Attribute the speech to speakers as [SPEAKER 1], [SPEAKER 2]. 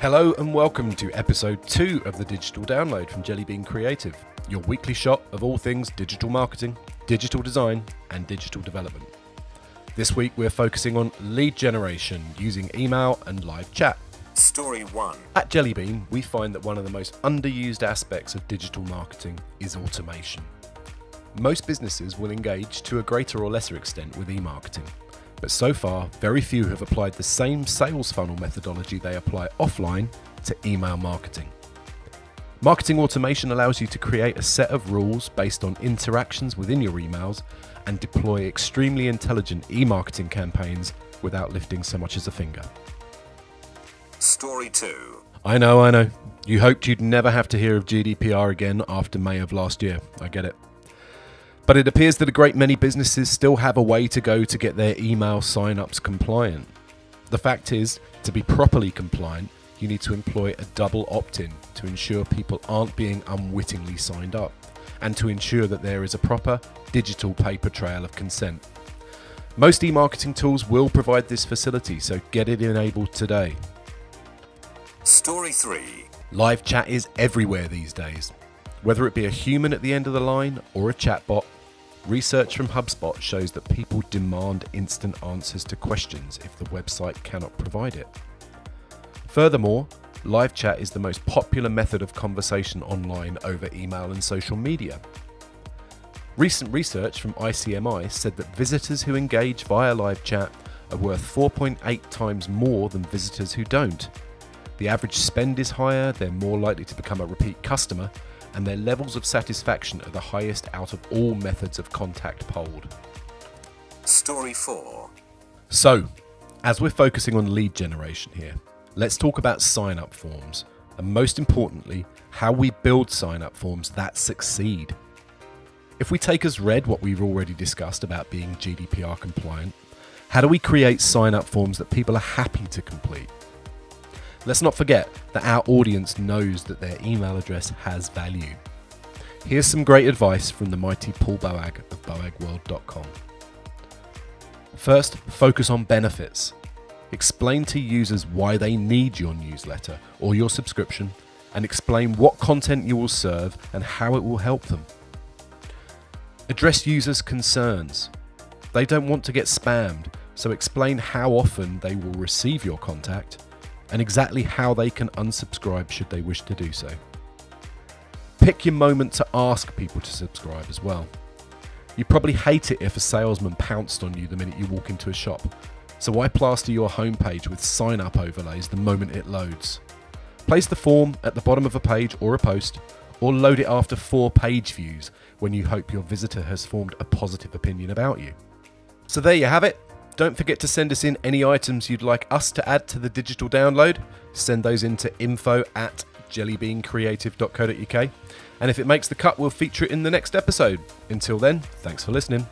[SPEAKER 1] Hello and welcome to episode 2 of the Digital Download from Jellybean Creative, your weekly shot of all things digital marketing, digital design, and digital development. This week we're focusing on lead generation using email and live chat.
[SPEAKER 2] Story 1
[SPEAKER 1] At Jellybean, we find that one of the most underused aspects of digital marketing is automation. Most businesses will engage to a greater or lesser extent with e marketing, but so far, very few have applied the same sales funnel methodology they apply offline to email marketing. Marketing automation allows you to create a set of rules based on interactions within your emails and deploy extremely intelligent e marketing campaigns without lifting so much as a finger.
[SPEAKER 2] Story 2
[SPEAKER 1] I know, I know. You hoped you'd never have to hear of GDPR again after May of last year. I get it. But it appears that a great many businesses still have a way to go to get their email sign-ups compliant. The fact is, to be properly compliant, you need to employ a double opt-in to ensure people aren't being unwittingly signed up, and to ensure that there is a proper digital paper trail of consent. Most e-marketing tools will provide this facility, so get it enabled today.
[SPEAKER 2] Story 3
[SPEAKER 1] Live chat is everywhere these days. Whether it be a human at the end of the line or a chatbot, research from HubSpot shows that people demand instant answers to questions if the website cannot provide it. Furthermore, live chat is the most popular method of conversation online over email and social media. Recent research from ICMI said that visitors who engage via live chat are worth 4.8 times more than visitors who don't. The average spend is higher, they're more likely to become a repeat customer, and their levels of satisfaction are the highest out of all methods of contact polled.
[SPEAKER 2] Story 4
[SPEAKER 1] So, as we're focusing on lead generation here, let's talk about sign up forms, and most importantly, how we build sign up forms that succeed. If we take as read what we've already discussed about being GDPR compliant, how do we create sign up forms that people are happy to complete? Let's not forget that our audience knows that their email address has value. Here's some great advice from the mighty Paul Boag of boagworld.com. First, focus on benefits. Explain to users why they need your newsletter or your subscription, and explain what content you will serve and how it will help them. Address users' concerns. They don't want to get spammed, so explain how often they will receive your contact and exactly how they can unsubscribe should they wish to do so. Pick your moment to ask people to subscribe as well. You probably hate it if a salesman pounced on you the minute you walk into a shop, so why plaster your homepage with sign up overlays the moment it loads? Place the form at the bottom of a page or a post, or load it after four page views when you hope your visitor has formed a positive opinion about you. So there you have it. Don't forget to send us in any items you'd like us to add to the digital download. Send those in to info at jellybeancreative.co.uk. And if it makes the cut, we'll feature it in the next episode. Until then, thanks for listening.